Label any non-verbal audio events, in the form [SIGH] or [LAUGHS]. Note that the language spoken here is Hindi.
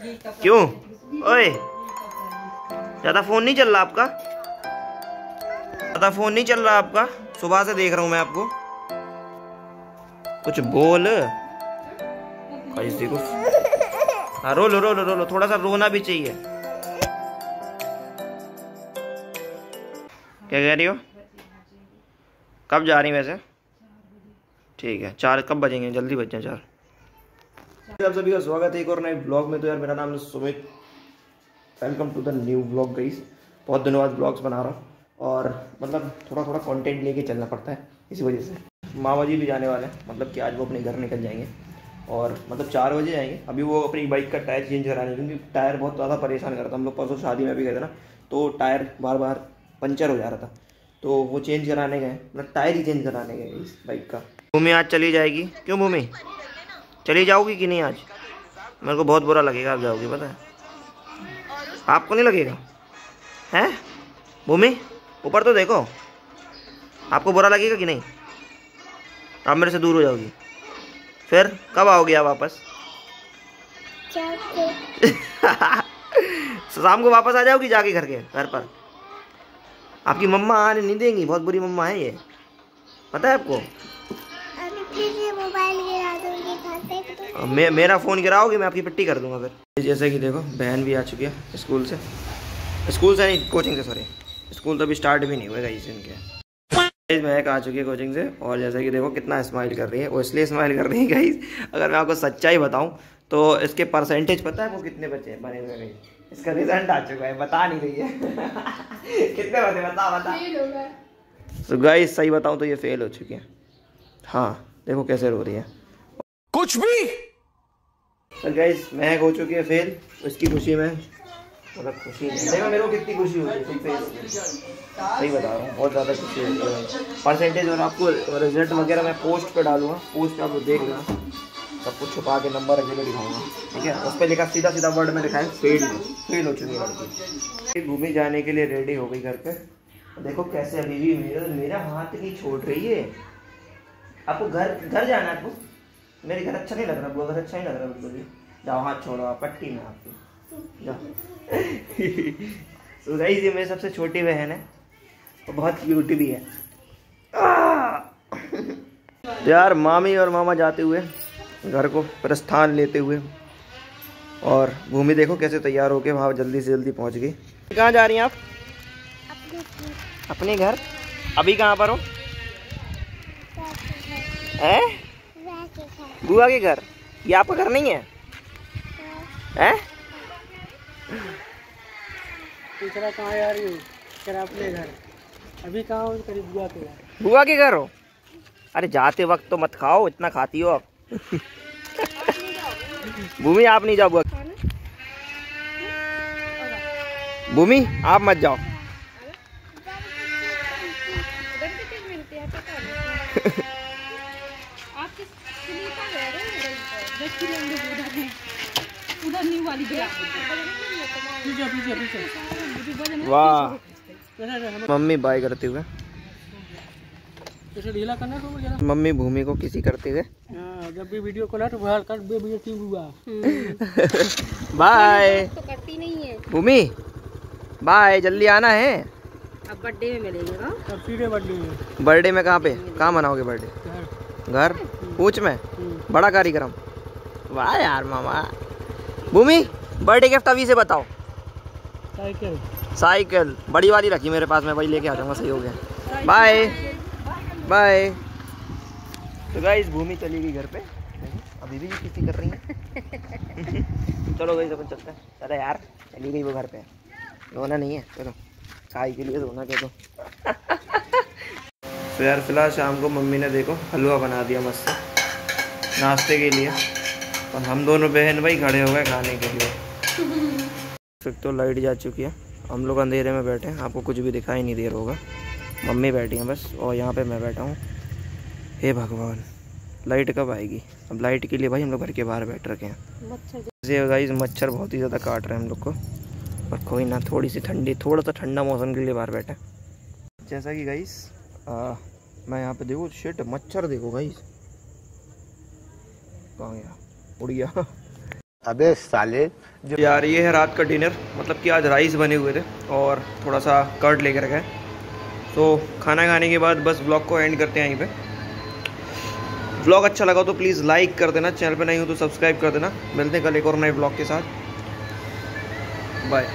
क्यों? ओए, ज़्यादा फ़ोन नहीं चल रहा आपका? ज़्यादा फ़ोन नहीं चल रहा आपका? सुबह से देख रहा हूँ मैं आपको। कुछ बोल। देखो। हाँ रो लो रो लो रो लो। थोड़ा सा रोना भी चाहिए। क्या कह रही हो? कब जा रही वैसे? ठीक है, चार कब बजेंगे? जल्दी बज जाए चार। आप सभी का स्वागत है एक और नए ब्लॉग में। तो यार, मेरा नाम है Sumit. Welcome to the new blog guys बहुत दिनों बाद ब्लॉग्स बना रहा हूँ और मतलब थोड़ा थोड़ा कंटेंट लेके चलना पड़ता है, इसी वजह से। मामा जी भी जाने वाले हैं मतलब कि आज वो अपने घर निकल जाएँगे और मतलब चार बजे जाएँगे अभी वो अपनी बाइक का टायर चेंज कराने क्योंकि टायर बहुत ज़्यादा परेशान करता हम लोग परसों शादी में भी गए थे ना तो टायर बार बार पंचर हो जा रहा था। तो वो चेंज कराने गए मतलब टायर ही चेंज कराने गए इस बाइक का। भूमि आज चली जाएगी। क्यों भूमि? चली जाओगी कि नहीं आज? मेरे को बहुत बुरा लगेगा, आप जाओगी, पता है। आपको नहीं लगेगा? हैं? भूमि, ऊपर तो देखो। आपको बुरा लगेगा कि नहीं? आप मेरे से दूर हो जाओगी। फिर कब आओगी आप वापस? [LAUGHS] शाम को वापस आ जाओगी जाके घर के, घर पर। आपकी मम्मा आने नहीं देंगी, बहुत बुरी मम्मा है ये। पता है आपको? मे, मेरा फ़ोन गिराओगे मैं आपकी पिट्टी कर दूँगा फिर। जैसे कि देखो बहन भी आ चुकी है स्कूल से। स्कूल से नहीं कोचिंग से सॉरी स्कूल तो अभी स्टार्ट भी नहीं हुएगा इस इनके। महक आ चुकी है कोचिंग से और जैसे कि देखो कितना स्माइल कर रही है। वो इसलिए स्माइल कर रही है गाइज़ अगर मैं आपको सच्चाई बताऊँ तो इसके परसेंटेज पता है वो कितने बच्चे बने हुए गई इसका रिज़ल्ट आ चुका है बता नहीं रही है। [LAUGHS] कितने बचे बता बता। तो गाइस सही बताऊँ तो ये फेल हो चुकी है। हाँ देखो कैसे रो रही है। कुछ भी। तो गैस महक हो चुकी है फेल उसकी खुशी में मतलब खुशी नहीं। देखो, मेरे को कितनी खुशी हो रही है सही बता रहा हूँ, बहुत ज़्यादा खुशी होती है। परसेंटेज और आपको रिज़ल्ट वगैरह मैं पोस्ट पे डालूँगा। पोस्ट पे आप देख लेना। सब कुछ छुपा के नंबर अकेले दिखाऊँगा। ठीक है? उस पर लिखा सीधा सीधा वर्ड में लिखा है फेल फेल हो चुकी है लड़की। घूमी जाने के लिए रेडी हो गई घर पे। देखो कैसे अभी भी मेरा मेरा हाथ नहीं छोड़ रही है। आपको घर घर जाना है आपको? मेरे घर अच्छा नहीं लग रहा आपको घर अच्छा नहीं लग रहा बिल्कुल भी जाओ हाथ छोड़ो आप पट्टी में आपकी जाओ। तो गई ये मेरी सबसे छोटी बहन है और बहुत क्यूट भी है। तो यार मामी और मामा जाते हुए घर को प्रस्थान लेते हुए और भूमि देखो कैसे तैयार होके वहाँ जल्दी से जल्दी पहुँच गई। कहाँ जा रही हैं आप? अपने घर। अभी कहाँ पर हो? है? बुआ के घर? ये आपका घर नहीं है? हैं? दूसरा कहाँ जा रही हूँ? अपने घर। अभी कहाँ हो करीब बुआ के घर? बुआ के घर हो? अरे जाते वक्त तो मत खाओ इतना खाती हो आप। भूमि आप नहीं जाओ बुआ भूमि आप मत जाओ। वाह। मम्मी बाय करते हुए। ढीला करना तो मम्मी भूमि को किसी करते हुए। जब भी वीडियो कॉल तो बाहर कर बे बेटी हुआ? [LAUGHS] बाय। तो करती नहीं है। भूमि बाय जल्दी आना है। अब बर्थडे में मिलेंगे ना अब सीधे बर्थडे में। बर्थडे में कहाँ पे? कहाँ मनाओगे बर्थडे? घर। पूछ में। बड़ा कार्यक्रम वाह यार मामा। भूमि बर्थडे गिफ्ट अभी से बताओ। साइकिल। साइकिल बड़ी वाली रखी मेरे पास मैं वही लेके आ जाऊँगा सही हो गया। बाय बाय तो गाइस भूमि चली गई घर पे। अभी भी किसी कर रही है। [LAUGHS] चलो गई अपन चलते हैं। चलो यार चली गई वो घर पे। रोना नहीं है चलो। चाय के लिए रोना कह दो। [LAUGHS] तो यार फ़िलहाल शाम को मम्मी ने देखो हलवा बना दिया मस्त नाश्ते के लिए। और हम दोनों बहन भाई खड़े हो गए खाने के लिए। तो लाइट जा चुकी है। हम लोग अंधेरे में बैठे हैं। आपको कुछ भी दिखाई नहीं दे रहा होगा। मम्मी बैठी हैं बस और यहाँ पे मैं बैठा हूँ। हे भगवान लाइट कब आएगी? अब लाइट के लिए भाई हम लोग घर के बाहर बैठ रखे हैं। जैसे। गाइस मच्छर बहुत ही ज़्यादा काट रहे हैं हम लोग को। और कोई ना थोड़ी सी ठंडी थोड़ा सा ठंडा मौसम के लिए बाहर बैठे जैसा कि गाइस मैं यहाँ पे देखो शिट मच्छर देखो गाइस कहाँ गया? उड़ गया अबे साले यार ये है रात का डिनर। मतलब कि आज राइस बने हुए थे और थोड़ा सा कर्ड लेकर गए तो खाना खाने के बाद बस ब्लॉग को एंड करते हैं यहीं पे। ब्लॉग अच्छा लगा तो प्लीज़ लाइक कर देना। चैनल पे नहीं हो तो सब्सक्राइब कर देना। मिलते हैं कल एक और नए ब्लॉग के साथ। बाय